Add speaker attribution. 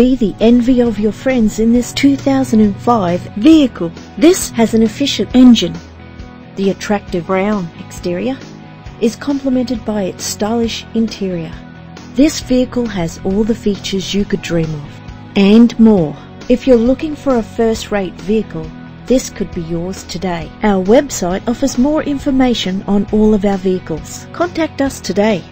Speaker 1: Be the envy of your friends in this 2005 vehicle. This has an efficient engine. The attractive brown exterior is complemented by its stylish interior. This vehicle has all the features you could dream of and more. If you're looking for a first-rate vehicle, this could be yours today. Our website offers more information on all of our vehicles. Contact us today.